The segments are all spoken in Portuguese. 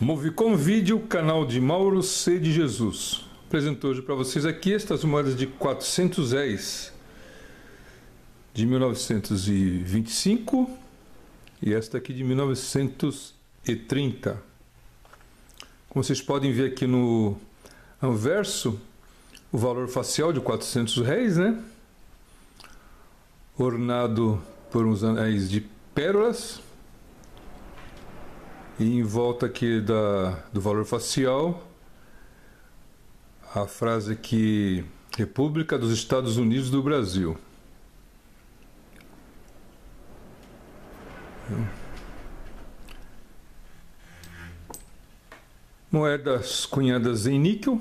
Movicom Vídeo, canal de Mauro C. de Jesus. Apresento hoje para vocês aqui estas moedas de 400 réis de 1925 e esta aqui de 1930. Como vocês podem ver aqui no anverso, o valor facial de 400 réis, né? Ornado por uns anéis de pérolas e em volta aqui da, do valor facial, a frase aqui: República dos Estados Unidos do Brasil. Moedas cunhadas em níquel.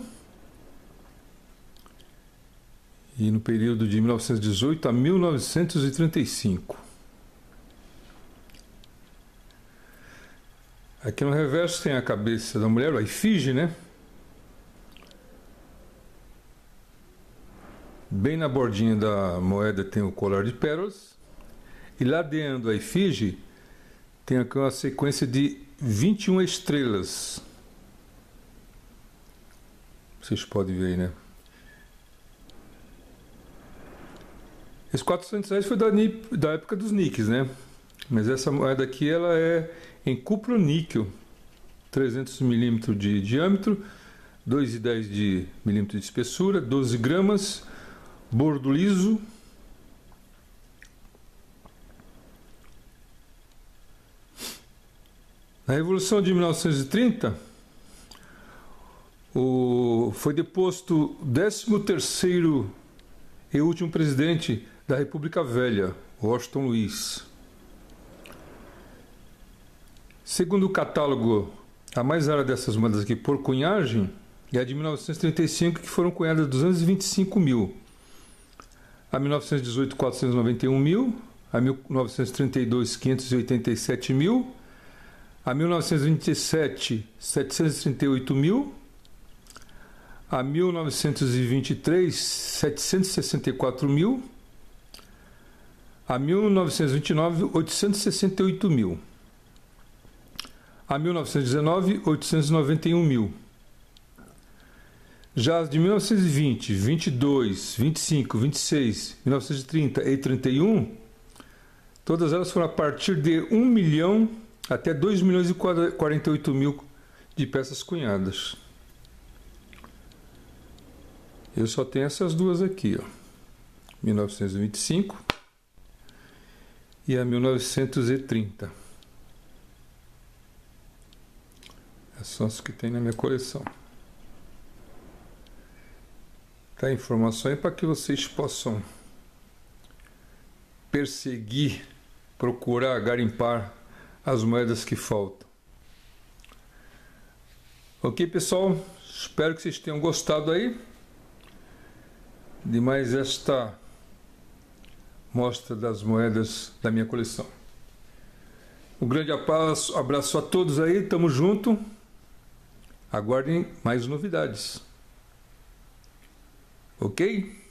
E no período de 1918 a 1935. Aqui no reverso tem a cabeça da mulher, a efígie, né? Bem na bordinha da moeda tem o colar de pérolas. E lá dentro da efígie tem aqui uma sequência de 21 estrelas. Vocês podem ver aí, né? Esses 400 reais foi da, da época dos nicks, né? Mas essa moeda aqui ela é em cupro-níquel, 300 milímetros de diâmetro, 2,10 de milímetro de espessura, 12 gramas, bordo liso. Na Revolução de 1930, o, foi deposto o 13º e último presidente da República Velha, Washington Luiz. Segundo o catálogo, a mais rara dessas moedas aqui por cunhagem é a de 1935, que foram cunhadas 225 mil. A 1918, 491 mil. A 1932, 587 mil. A 1927, 738 mil. A 1923, 764 mil. A 1929, 868 mil a 1919, 891 mil. Já as de 1920, 22, 25, 26, 1930 e 31, todas elas foram a partir de 1 milhão até 2 milhões e 48 mil de peças cunhadas. Eu só tenho essas duas aqui, ó. 1925 e a 1930. São as que tem na minha coleção. Tá, informações para que vocês possam perseguir, procurar, garimpar as moedas que faltam. Ok, pessoal? Espero que vocês tenham gostado aí de mais esta mostra das moedas da minha coleção. Um grande abraço, abraço a todos aí, tamo junto. Aguardem mais novidades. Ok?